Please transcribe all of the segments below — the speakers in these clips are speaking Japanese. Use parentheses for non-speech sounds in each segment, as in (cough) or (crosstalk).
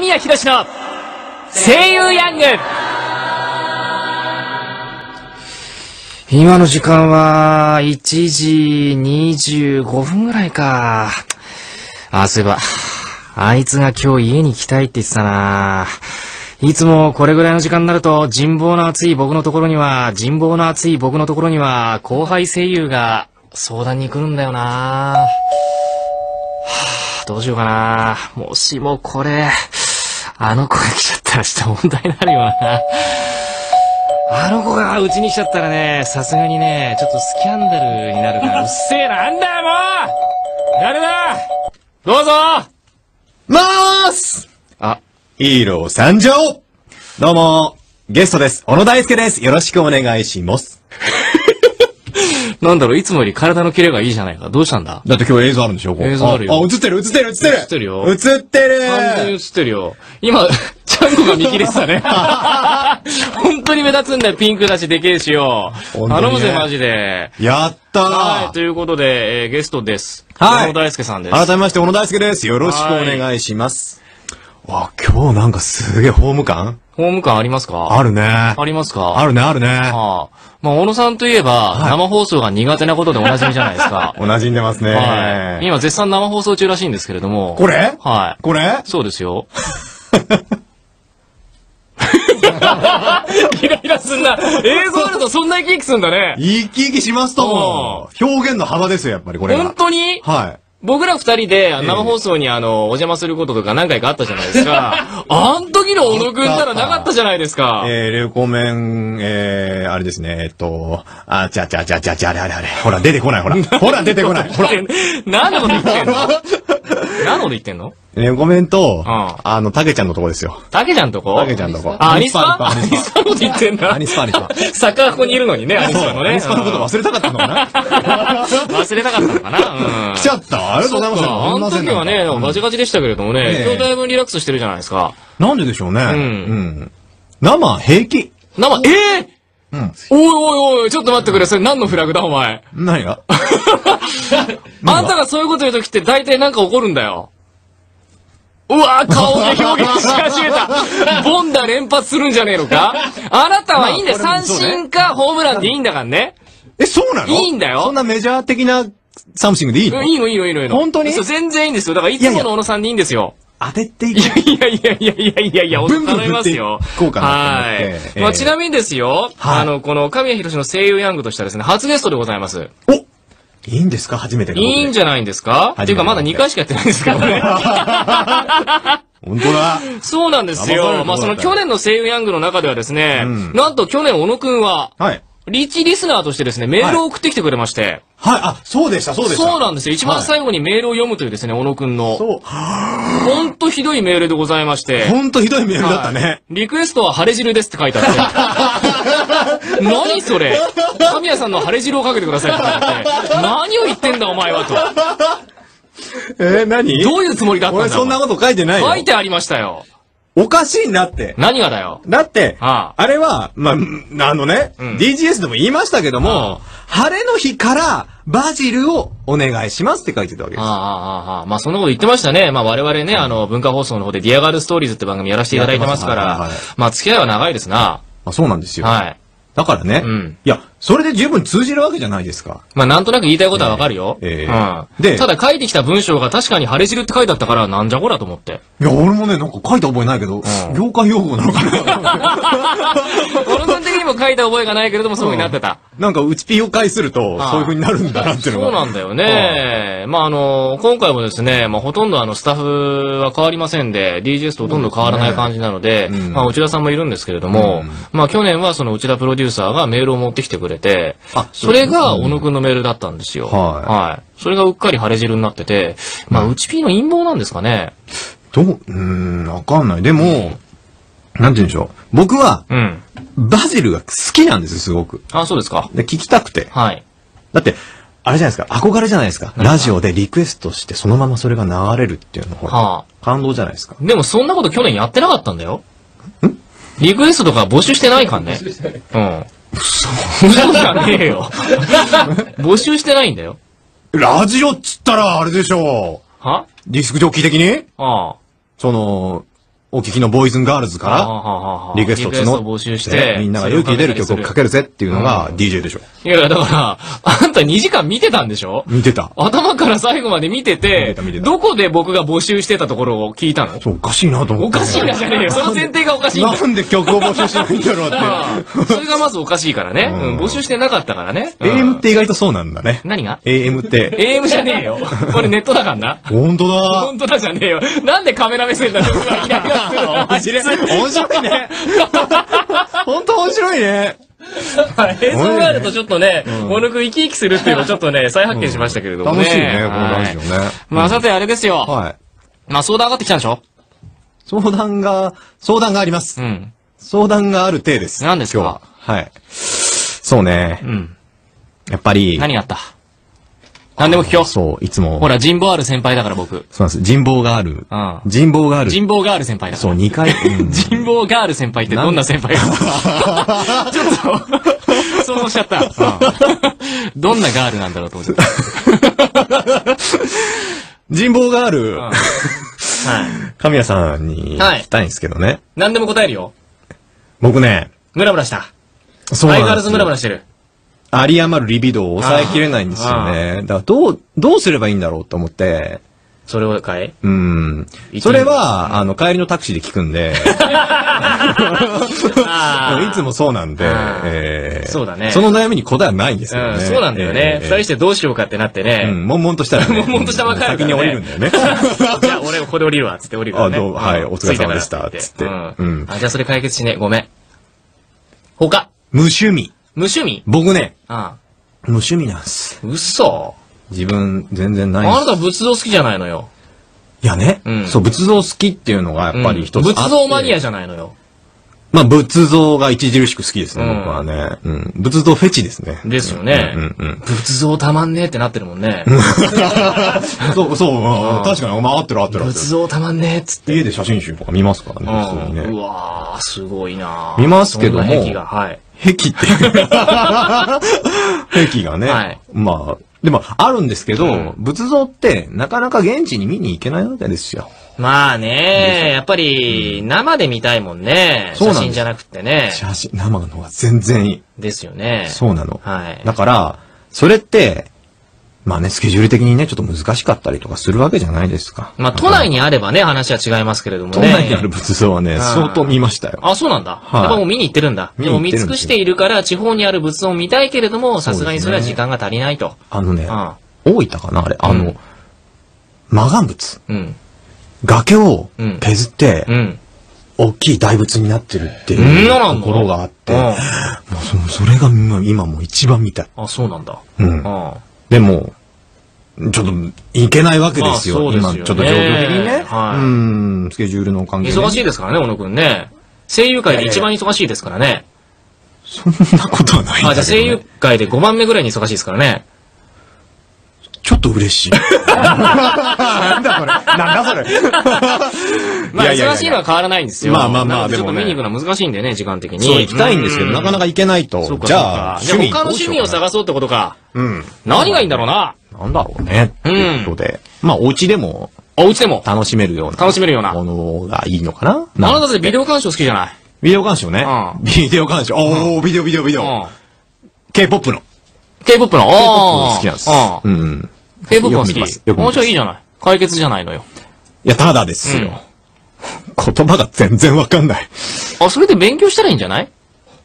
神谷博の声優ヤング今の時間は1時25分ぐらいか。あ、そういえば、あいつが今日家に来たいって言ってたな。いつもこれぐらいの時間になると人望の厚い僕のところには、人望の厚い僕のところには後輩声優が相談に来るんだよな。あ、どうしようかな。もしもこれ、あの子が来ちゃったらした問題になるよな。あの子がうちに来ちゃったらね、さすがにね、ちょっとスキャンダルになるから、(laughs) うっせえな、なんだよもう誰だどうぞまーすあ、ヒーロー参上どうも、ゲストです。小野大輔です。よろしくお願いします。なんだろう、いつもより体のキレがいいじゃないか。どうしたんだ？だって今日映像あるんでしょ？映像あるよあ、映ってる映ってる映ってる映ってるよ映ってる完全に映ってるよ。今、ちゃんこが見切れてたね。(laughs) 本当に目立つんだよ、ピンクだし、でけえしよ。頼むぜ、マジで。やったーはい、ということで、えーゲストです。はい小野大輔さんです。改めまして、小野大輔です。よろしくお願いします。わ、今日なんかすげえホーム感？ホーム感ありますか？あるね。ありますか？あるね、あるね。ああ。まあ、小野さんといえば、はい生放送が苦手なことでおなじみじゃないですか。(laughs) お馴染んでますね。はい。今、絶賛生放送中らしいんですけれども。これ？はい。これ？そうですよ。(laughs) イライラすんな。映像あるとそんな生き生きすんだね。生き生きしますとも。表現の幅ですよ、やっぱりこれが。本当に？はい。僕ら二人で生放送にあの、お邪魔することとか何回かあったじゃないですか。(laughs) あん時の小野くんたらなかったじゃないですか。えー、レコメン、えー、あれですね、えっと、あ、ちゃちゃちゃちゃちゃ、あれあれあれ。ほら、出てこない、ほら。ほら、出てこない。ほら。何のこと言ってんの？何のこと言ってんの？レコメンと、んあの、たけちゃんのとこですよ。たけちゃんとこ？たけちゃんのとこ。あ、アニスパ？アニスアニスパのこと言ってんだ。アニスパ、アニスパ。サッカーここにいるのにね、アニスパのね。アニスパのこと忘れたかったのかな？(laughs) 忘れたかったのかな？うん。来ちゃったありがとうございます。あの時はね、ガチガチでしたけれどもね、ええ今日だいぶリラックスしてるじゃないですか。なんででしょうね。んうん。生、平気？生、ええうん。おいおいおい、ちょっと待ってくれ、それ何のフラグだお前？何が？(laughs) (laughs) あんたがそういうこと言うときって大体なんか起こるんだよ。うわぁ、顔で表現し始めた。(laughs) 凡打連発するんじゃねえのか？あなたはいいんだよ。三振かホームランでいいんだからね。え、そうなの？いいんだよそんなメジャー的な something でいいの？うんいいのいいのいいのいいの。本当に？全然いいんですよ。だからいつもの小野さんでいいんですよ。当てていいやいやいやいやいやいやいや、お頼みますよ。こうかなはい。ええまあ、ちなみにですよ、はいあの、この神谷浩史の声優ヤングとしてはですね、初ゲストでございます。おいいんですか？初めてのいいんじゃないんですか？っていうか、まだ2回しかやってないんですけどね。(laughs) 本当だ。そうなんですよ。るまあ、その去年の声優ヤングの中ではですね、うんなんと去年小野くんは、はい。リーチリスナーとしてですね、メールを送ってきてくれまして、はい、あ、そうでした、そうでした。そうなんですよ。一番最後にメールを読むというですね、小野くんの、そう。ほんとひどいメールでございまして、ほんとひどいメールだったはいね。リクエストは晴れ汁ですって書いてあって。(laughs) 何それ？神谷さんの晴れ汁をかけてくださいって書いてあって。何を言ってんだお前はと。えー、何？どういうつもりだったんだ？俺そんなこと書いてないよ。書いてありましたよ。おかしいんだって。何がだよ？だって、ああれは、まあ、あのね、うん DGS でも言いましたけどあも、晴れの日からバジルをお願いしますって書いてたわけです。ああ、ああ、ああ。まあ、そんなこと言ってましたね。まあ、我々ね、あの、文化放送の方でディアガールストーリーズって番組やらせていただいてますからますはいはいはい、まあ、付き合いは長いですな。あそうなんですよ。はい。だからね、うん。いや、それで十分通じるわけじゃないですか。まあ、なんとなく言いたいことはわかるよ。ええうん。でただ書いてきた文章が確かに晴れ汁って書いてあったから、なんじゃこらと思って。いや、俺もね、なんか書いた覚えないけど、業界用語なのかな小野さん的にも書いた覚えがないけれども、そういう風になってた。なんか、うちピーを介すると、ああそういう風になるんだなっていうのが。そうなんだよね。まあ、あの、今回もですね、まあ、ほとんどあの、スタッフは変わりませんで、DGS とほとんど変わらない感じなので、うんまあ、内田さんもいるんですけれども、まあ、去年はその内田プロデューサーがメールを持ってきてくれて、あそれが小野くんのメールだったんですよ。はいい。それがうっかり晴れ汁になってて、まあ、内 P の陰謀なんですかね。どう、うーん、わかんない。でも、なんて言うんでしょう。僕は、うん。バジルが好きなんですよ、すごく。あ、そうですか。で、聞きたくて。はい。だって、あれじゃないですか、憧れじゃないですか。ラジオでリクエストして、そのままそれが流れるっていうのは、はあ。感動じゃないですか。でもそんなこと去年やってなかったんだよ。リクエストとか募集してないからね。うん。嘘。嘘じゃねえよ。(laughs) 募集してないんだよ。ラジオっつったら、あれでしょは？う。ディスクジョッキー的に？ああ。その、おお聞きのボーイズンガールズかあはあはあら、リクエスト募集しねて、みんなが勇気出る曲をかけるぜっていうのが DJ でしょ。いやだから、あんた2時間見てたんでしょ？見てた。頭から最後まで見て見てどこで僕が募集してたところを聞いたの？そう、おかしいなと思って。おかしいなじゃねえよ。その前提がおかしいんだよ。なんで曲を募集しないんだろうって。(laughs) それがまずおかしいからね。うんうん募集してなかったからね。うん AM って意外とそうなんだね。何が？AM って。?AM じゃねえよ。これネットだからな。本当だ本当だじゃねえよ。なんでカメラ目線だよ。イライラするの？面白い。面白いね。本当面白いね。(laughs) 映像があるとちょっとね、小野くん生き生きするっていうのをちょっとね、再発見しましたけれどもね。楽しいね、このラジオはいね。まあさてあれですよ。はい。まあ相談上がってきたんでしょ？相談が、相談がありますう。ん。相談がある体です。何ですか？今日ははい。そうねう。ん。やっぱり。何があった？何でも聞こう。そう、いつも。ほら、人望ある先輩だから僕。そうなんです。人望がある。うん。人望がある。人望がある先輩だかそう、ら。2回。(laughs) うん人望がある先輩ってどんな先輩が (laughs) ちょっと、想像しちゃった。うんどんなガールなんだろうと思っちゃった。人望がある、はい。神谷さんにはい聞きたいんですけどね。何でも答えるよ。僕ね、ムラムラした。そうなん変わらずムラムラよ。してる。有り余るリビドーを抑えきれないんですよね。だから、どう、どうすればいいんだろうと思って、それを変え？うん。一それは、あの、帰りのタクシーで聞くんで、あ (laughs) いつもそうなんで、えーそうだねその悩みに答えはないんですよね。うん、そうなんだよね。二人してどうしようかってなってうね。ん、悶々としたら、ね。悶々としたばかりね先に降りるんだよね。(laughs) じゃあ俺ここで降りるわ、つって降りるわね。あどう？はいんお疲れ様でしたつってうんうんあ、じゃあそれ解決しね。ごめん。他。無趣味。無趣味？僕ね、あ無趣味なんです。嘘。自分、全然あないんですなた仏像好きじゃないのよ。いやね、うんそう、仏像好きっていうのがやっぱり一つあって、仏像マニアじゃないのよ。まあ、仏像が著しく好きですね、うん僕はね。うん。仏像フェチですね。ですよね。うんうんうん。仏像たまんねえってなってるもんね。(laughs) そう、そう、うん確かに、まあ、合ってる合ってる合って仏像たまんねえっつって。る。家で写真集とか見ますからね、普通にうん。うね。わー、すごいな見ますけどもそんな癖が、はい。壁って。(laughs) 壁がね。はいまあ、でも、あるんですけど、うん仏像って、なかなか現地に見に行けないわけですよ。まあね、やっぱり、生で見たいもんね。そうなん写真じゃなくてね。写真、生の方が全然いい。ですよね。そうなの。はい。だから、それって、まあね、スケジュール的にね、ちょっと難しかったりとかするわけじゃないですか。まあ、都内にあればね、話は違いますけれどもね。都内にある仏像はね、ん相当見ましたよ。あ、そうなんだ。はいやっぱもう見に行ってるんだ。見でも見尽くしているから、地方にある仏像を見たいけれども、さすがにそれは時間が足りないと。あのね、あ大分かなあれ、あの、うん魔岩仏。うん。崖をうん削って、うん。大きい大仏になってるっていうところがあって、うんもうそそれが今今もう一番見たい。あ、そうなんだ。うんあでも、ちょっと、行けないわけですよ。まあすよね今、ちょっと状況的にね。はいうん、スケジュールの関係でね忙しいですからね、小野くんね。声優界で一番忙しいですからね。そんなことはないね。あ、じゃあ声優界で5番目ぐらいに忙しいですからね。ちょっと嬉しい。なんだそれ。なんだそれ。(laughs) まあ、忙しいのは変わらないんですよ。まあまあまあでちょっと見に行くのは難しいんでね、時間的に。そう、行きたいんですけど、うなかなか行けないと。じゃあ、他の趣味を探そうってことか。うん。何がいいんだろうな。なんだろうね。っていうことで。まあ、お家でもお家でも。楽しめるような。楽しめるようなものがいいのかなあなたってビデオ鑑賞好きじゃない？ビデオ鑑賞ね。うんビデオ鑑賞。おー、ビデオビデオビデオ。うん。K-POP の。K-POP の。K-POP ああ好きなんです。う。うんん。K-POP は好き。よく見てますよく見てますもうちょいいいじゃない。解決じゃないのよ。いや、ただですよ。言葉が全然わかんない。あ、それで勉強したらいいんじゃない？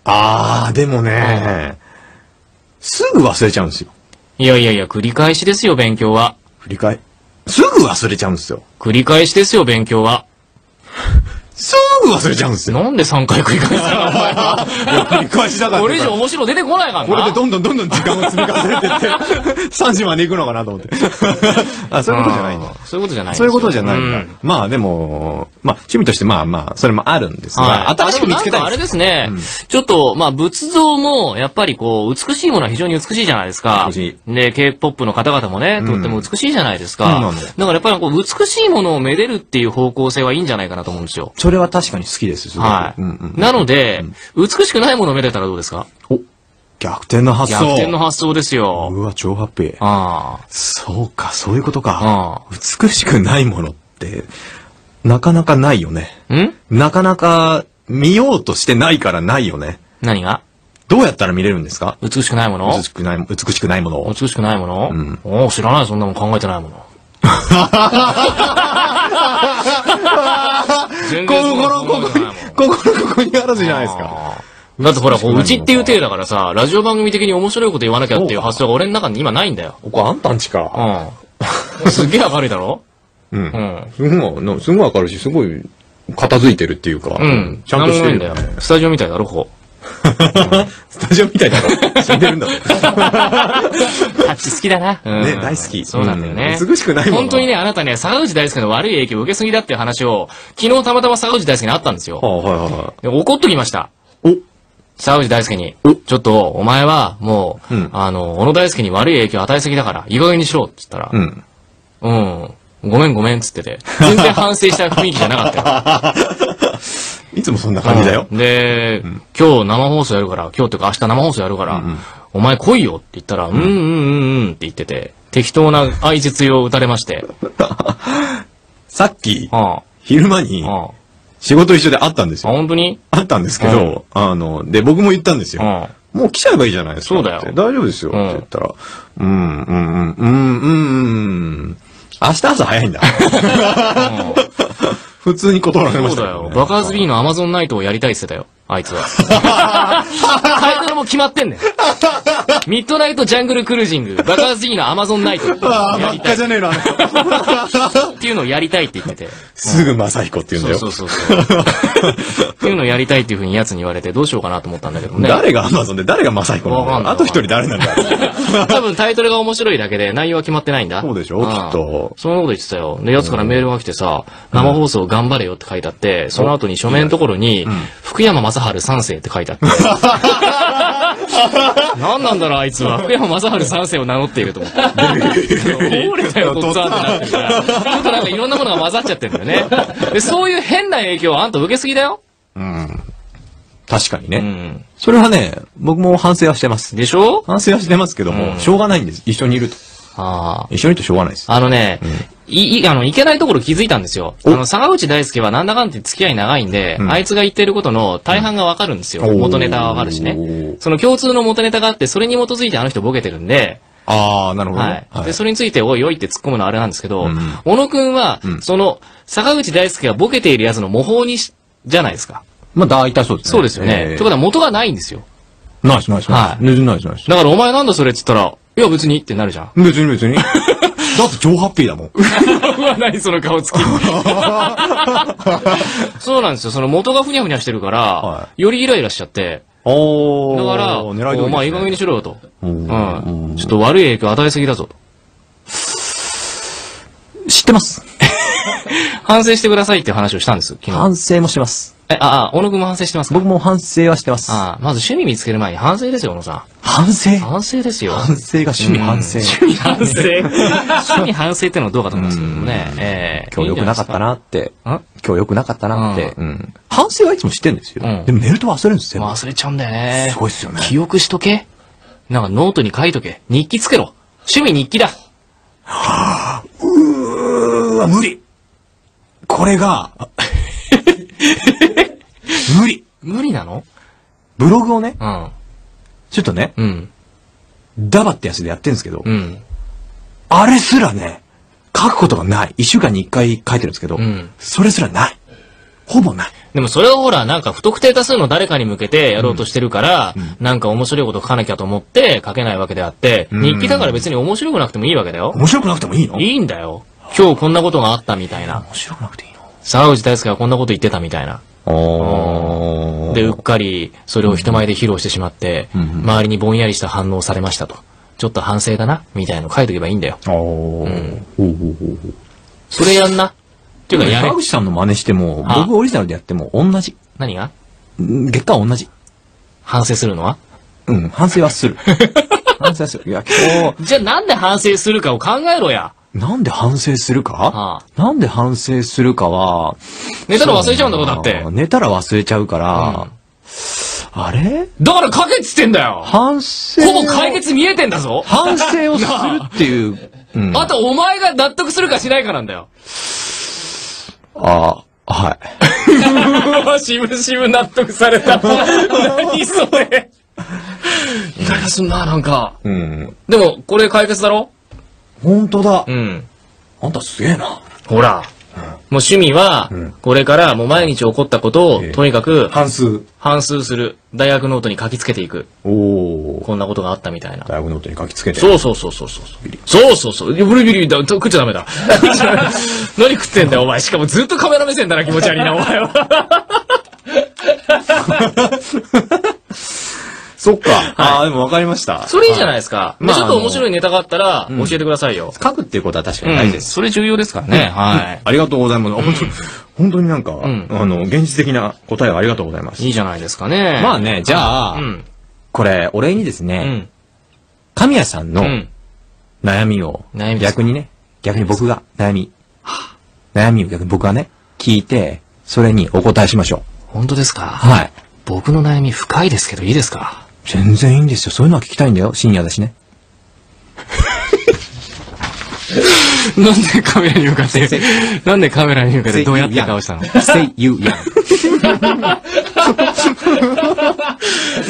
あー、でもね、すぐ忘れちゃうんですよ。いやいやいや、繰り返しですよ、勉強は。振り返。すぐ忘れちゃうんですよ。繰り返しですよ、勉強は。すぐ忘れちゃうんですよ。なんで3回繰り返すの？お前は。繰り返しだから。これ以上面白出てこないからな。これでどんどんどんどん時間を積み重ねてって、(laughs) 3時まで行くのかなと思って。あ、そういうことじゃないんそういうことじゃないそういうことじゃないんまあでも、まあ趣味としてまあまあ、それもあるんですが、はい。新しく見つけたあでもなんかあれいです。ね、ちょっと、まあ、仏像も、やっぱりこう、美しいものは非常に美しいじゃないですか。美しで、K-POP の方々もね、とっても美しいじゃないですか。だからやっぱりこう、美しいものをめでるっていう方向性はいいんじゃないかなと思うんですよ。それは確かに好きです、すごくはい。うんうんなので、美しくないものをめでたらどうですか？お、逆転の発想。逆転の発想ですよ。うわ、超ハッピー。あそうか、そういうことあ。か。ああ。美しくないものって、なかなかないよね。ん？なかなか見ようとしてないからないよね。何が？どうやったら見れるんですか？美しくないもの？美しくない、美しくないものを。美しくないもの？んおお知らない、そんなもん考えてないもの。(laughs) 全然そんな心、ここに心ここにあらずじゃないですか。だってほら、こう、うちっていう体だからさ、ラジオ番組的に面白いこと言わなきゃっていう発想が俺の中に今ないんだよ。ここあんたんちか。うん。(laughs) すっげえ明るいだろ？うんう。ん。すごいな、すごい明るいし、すごい片付いてるっていうか、うん。ちゃんとしてるんだよね。。スタジオみたいだろ、ここ。(laughs) スタジオみたいだろ。死んでるんだぞ。(laughs) タッチ好きだな。うんね、大好き。そうなんだよね。うん美しくないもの。本当にね、あなたね、坂口大輔の悪い影響を受けすぎだっていう話を、昨日たまたま坂口大輔に会ったんですよ。はあ、はいはいはで怒っときました。い。坂口大輔にお。ちょっと、お前は、もう、うんあの、小野大輔に悪い影響を与えすぎだから、いい加減にしろって言ったら、おうん。うん。ごめんごめんっつってて、全然反省した雰囲気じゃなかったよ。(laughs) いつもそんな感じだよう。んで、今日生放送やるから、今日っていうか明日生放送やるから、うんお前来いよって言ったら、うん、うん、うん、うんって言ってて、適当な相槌を打たれまして、(laughs) さっき、あ昼間にあ、ああ、仕事一緒で会ったんですあ、よ。本当に？会ったんですけど、あの、で、僕も言ったんですよ。うん。もう来ちゃえばいいじゃないですか。そうだよ大丈夫ですよ。ってうん言ったら、うん、うん、うん、うん、うん、うん。明日朝早いんだ。(laughs) 普通に断られましたね、そうだよ。爆発 B のアマゾンナイトをやりたいって言ってたよ。あいつは。タイトルも決まってんねん。ミッドナイトジャングルクルージング、爆発 B のアマゾンナイトああ、真っやりたい赤じゃねえの、あのっていうのをやりたいって言ってて。すぐ正彦って言うんだよ。そうそうそうそう。っていうのをやりたいっていうふうに奴に言われてどうしようかなと思ったんだけどね。誰がアマゾンで誰が正彦なんだわかんないよあと一人誰なんだよ。多分タイトルが面白いだけで内容は決まってないんだ。そうでしょんきっとそんなこと言ってたよ。で、奴からメールが来てさ、生放送頑張れよって書いてあって、その後に書面のところに、福山雅治3世って書いてあって。(laughs) 何なんだろう、あいつは。福山雅治3世を名乗っていると思って。俺だ (laughs) よ、とっつぁんってなってるから。ちょっとなんかいろんなものが混ざっちゃってるんだよね。で、そういう変な影響をあんた受けすぎだよ。うん。確かにね。うん。それはね、僕も反省はしてます。でしょ？反省はしてますけども、うんしょうがないんです。一緒にいると。ああ。一緒にいるとしょうがないです。あのね、い、い、あの、いけないところ気づいたんですよ。あの、坂口大輔はなんだかんだ付き合い長いんで、うんあいつが言ってることの大半がわかるんですよ。おー元ネタがわかるしね。その共通の元ネタがあって、それに基づいてあの人ボケてるんで、ああ、なるほどはね。い。で、それについて、おいおいって突っ込むのはあれなんですけど、うん小野くんは、うんその、坂口大輔がボケているやつの模倣にし、じゃないですか。まあ、大体そうですね。そうですよね。ええということは元がないんですよ。ナイスナイスナイス。はい全然ナイスナイス。だからお前なんだそれって言ったら、いや別にってなるじゃん。別に別に。(laughs) だって超ハッピーだもん。うわ、何その顔つき。そうなんですよ。その元がふにゃふにゃしてるから、はよりイライラしちゃって。おだから、狙い通りですねお前いい加減にしろよと。ううんん。ちょっと悪い影響与えすぎだぞと。知ってます。(laughs) 反省してくださいっていう話をしたんです、昨日。反省もしてます。え、あ、あ、小野くんも反省してますか？僕も反省はしてます。ああ、まず趣味見つける前に反省ですよ、小野さ反省？ん。反省ですよ。反省が趣味反省。趣味反省。(laughs) 趣味反省ってのはどうかと思いますけどもね。ええ今日良くなかったなって。ん今日良くなかったなって。うん反省はいつもしてんですよ。うんでも寝ると忘れるんですよ。忘れちゃうんだよね。すごいっすよね記憶しとけ。なんかノートに書いとけ。日記つけろ。趣味日記だ。うーわ、無理。これが、無理。無理なのブログをね、うん。ちょっとね、うん。ダバってやつでやってるんですけど、うん。あれすらね、書くことがない。一週間に一回書いてるんですけど、うんそれすらない。ほぼない。でもそれはほら、なんか不特定多数の誰かに向けてやろうとしてるから、なんか面白いこと書かなきゃと思って書けないわけであって、うん日記だから別に面白くなくてもいいわけだよ。面白くなくてもいいの？いいんだよ。今日こんなことがあったみたいな。面白くなくていいの？沢口大輔がこんなこと言ってたみたいな。おで、うっかりそれを人前で披露してしまって、うん周りにぼんやりした反応をされましたと。ちょっと反省だな、みたいなの書いとけばいいんだよ。うほうほうほうそれやんな？っていうかやれ川。口さんの真似しても、あ僕オリジナルでやっても同じ。何が？ん結果は同じ。反省するのは？うん、反省はする。(laughs) 反省はする。いや、今日、じゃあなんで反省するかを考えろや。なんで反省するか？ああなんで反省するかは、寝たら忘れちゃうんだろ、だって。寝たら忘れちゃうから、あれ？だから書けっつってんだよ反省をほぼ解決見えてんだぞ反省をするっていう。(laughs) うんあとお前が納得するかしないかなんだよ。ああ、はい。うわ、しぶしぶ納得された。(laughs) 何それ。イライラすんな、なんか。うん。でも、これ解決だろ？本当だ。うん。あんたすげえな。ほら。もう趣味はうん、これからもう毎日起こったことをええ、とにかく反芻。反芻する。大学ノートに書きつけていく。おお。こんなことがあったみたいな。大学ノートに書きつけて。そうそうそうそうそう。そうそうそう。いやブリビリだ、食っちゃダメだ。(laughs) 何食ってんだよ、お前。しかもずっとカメラ目線だな、気持ち悪いな、お前は。(laughs) そっか。ああ、でもわかりました。それいいじゃないですか。まあちょっと面白いネタがあったら、教えてくださいよ。書くっていうことは確かにうん大事です。それ重要ですからね。はありがとうございます。本当に、本当になんか、んあの、現実的な答えをありがとうございますい。。いいじゃないですかね。まあね、じゃあ、うん。これ、お礼にですね、うん。神谷さんのうん。悩みを、悩みですか？逆にね、逆に僕が悩み、悩みを逆に僕がね、聞いて、それにお答えしましょ本当ですか？う。はい。僕の悩み深いですけど、いいですか？全然いいんですよ。そういうのは聞きたいんだよ。深夜だしね。(laughs) なんでカメラに向かって、なんでカメラに向かってどうやって顔したの ?Say you young.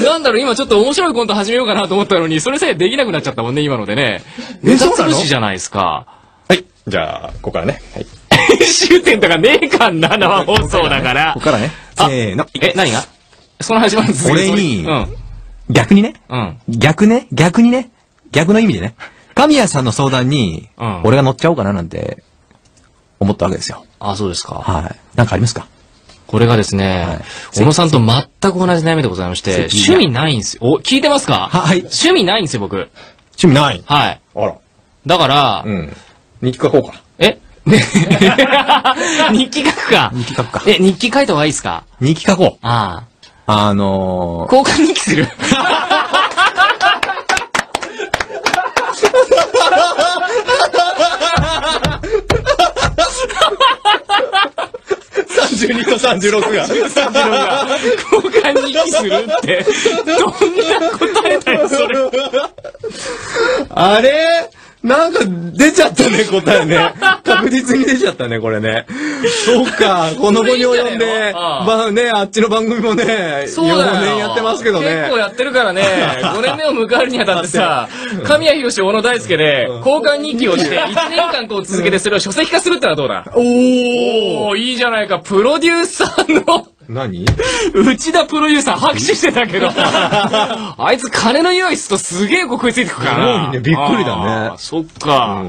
なんだろう、今ちょっと面白いコント始めようかなと思ったのに、それさえできなくなっちゃったもんね、今のでね。ネタ潰しじゃないですか。はい。じゃあ、ここからね。はい。終点とかねえかんな、生放送だからここ。からね。せあーの。え、何が？その始まるんです俺にうん。逆にね。うん。逆ね。逆にね。逆の意味でね。神谷さんの相談にうん、俺が乗っちゃおうかななんて、思ったわけですよ。あ、そうですか。はい。なんかありますか？これがですね、はい小野さんと全く同じ悩みでございまして、せ趣味ないんですよ。お、聞いてますか？はい趣味ないんですよ、僕。趣味ない？はい。あら。だから、うん。日記書こうか。え？ね (laughs) 日記書くか。日記書くか。え、日記書いた方がいいですか？日記書こう。あああ。の交換日記する？ー、32と36が。交換日記するって、どんな答えだよ、それ。あれ？なんか出ちゃったね、(laughs) 答えね。確実に出ちゃったね、これね。そうか、この後に及んで、まあね、あっちの番組もね、そうだよ。4年やってますけどね。結構やってるからね。(laughs) 5年目を迎えるにあたってさ、神谷博士、小野大輔で、交換日記をして、(laughs) 1年間こう続けてそれを書籍化するってのはどうだ？おーおー、いいじゃないか。プロデューサーの、何？内田プロデューサー拍手してたけど。(laughs) あいつ金の匂いするとすげえこう食いついてくからな。ねびっくりだねそっか。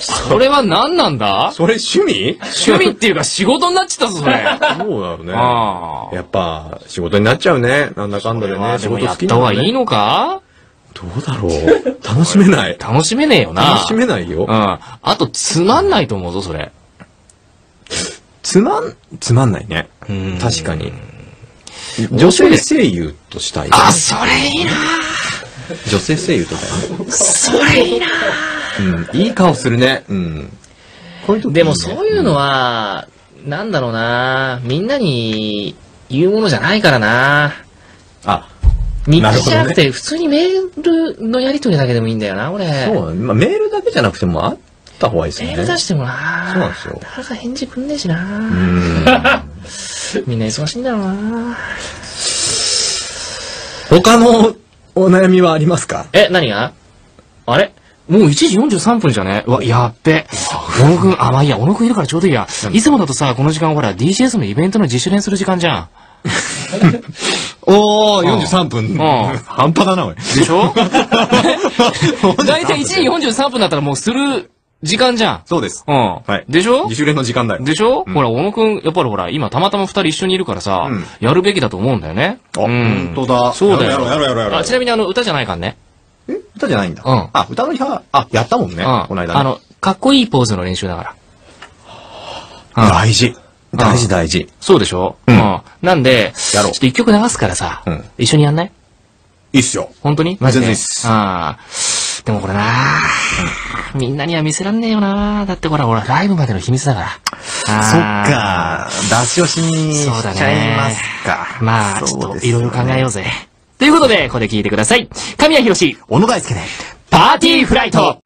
それは何なんだ？それ趣味？趣味っていうか仕事になっちゃったぞ、それ。そうだよね。ああ。やっぱ、仕事になっちゃうね。なんだかんだでね。仕事好きなのね。た方がいいのか？どうだろう？(laughs) 楽しめない。楽しめねえよな。楽しめないようん。。あと、つまんないと思うぞ、それ。つまん、つまんないね。うん確かに。女性声優としたい。あ、それいいな女性声優とかね。それいいなうん。いい顔するね。うん。こういう時でもそういうのは、なんだろうなみんなに言うものじゃないからなあ、日記じゃなくて、普通にメールのやり取りだけでもいいんだよな、俺。そう。まあ、メールだけじゃなくてもあった方がいいですよね。メール出してもなそうなんですよなかなか返事くんねえしなうん。みんな忙しいんだろうな他のお悩みはありますか？え、何が？あれ？もう1時43分じゃね？うわ、やっべ。小野くん、あ、まあいいや、小野くんいるからちょうどいいや。いつもだとさ、この時間ほら、DCS のイベントの自主練する時間じゃん。(laughs) おー、うん43分。ん半端だな、おい。でしょ？(laughs) だいたい1時43分だったらもうする時間じゃん。そうです。うん。はいでしょ？自主練の時間だよ。でしょ、うんほら、小野くん、やっぱりほら、今たまたま二人一緒にいるからさ、うんやるべきだと思うんだよね。あ、うん本当だ。そうだよ。やろうやろうやろうやろうあ、ちなみにあの、歌じゃないからね。え？歌じゃないんだ。うんあ、歌のリハ、あ、やったもんね。うん。この間ね。あの、かっこいいポーズの練習だから。うん大事。大事大事。そうでしょ？うんなんで、やろうちょっと一曲流すからさ、うん一緒にやんない？いいっすよ。本当に？マジで？全然いいっすああ。でもこれなみんなには見せらんねえよなだってほら、ほら、ライブまでの秘密だから。そっか。出し惜しみしちゃいますか。まあ、ちょっといろいろ考えようぜ。ということで、ここで聞いてください。神谷博士、小野大輔で。パーティーフライト